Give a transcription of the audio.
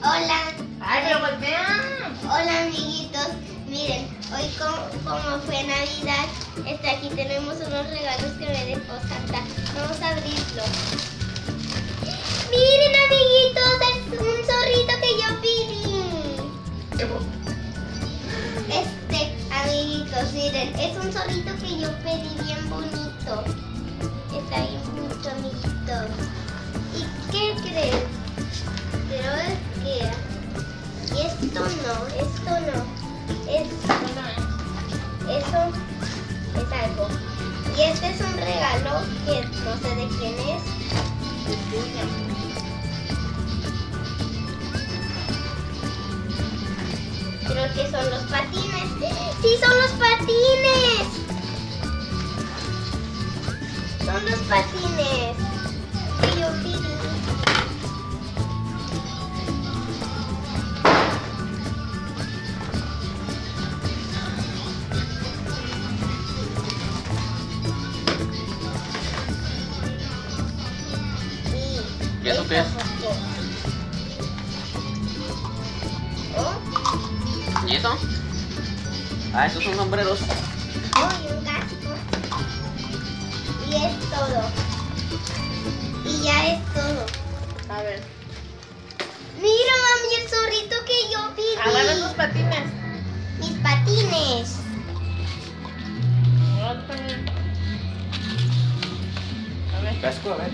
Hola. Ay, pero voltea. Hola amiguitos, miren, hoy como, como fue Navidad, este, aquí tenemos unos regalos que me dejó Santa. Vamos a abrirlo. Miren amiguitos, es un zorrito que yo pedí. Este, amiguitos, miren, es un zorrito que yo pedí esto no, esto no. Esto no. Eso es algo. Y este es un regalo que no sé de quién es. Creo que son los patines. ¡Sí, son los patines! Son los patines. ¿Y eso qué es? ¿Y eso? Ah, esos son sombreros. Oh, y un casco. Y es todo. Y ya es todo. A ver. Mira, mami, el zorrito que yo pedí. Agarra tus patines. Mis patines. A ver. Casco, a ver.